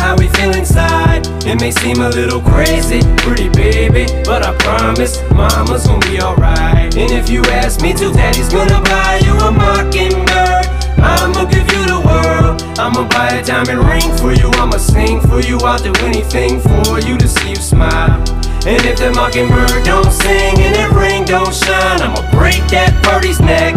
how we feel inside. It may seem a little crazy, pretty baby, but I promise mama's gonna be alright. And if you ask me to, daddy's gonna buy you a mockingbird. I'ma give you the world. I'ma buy a diamond ring for you. I'ma sing for you. I'll do anything for you to see you smile. And if the mockingbird don't sing and that ring don't shine, I'ma break that birdie's neck.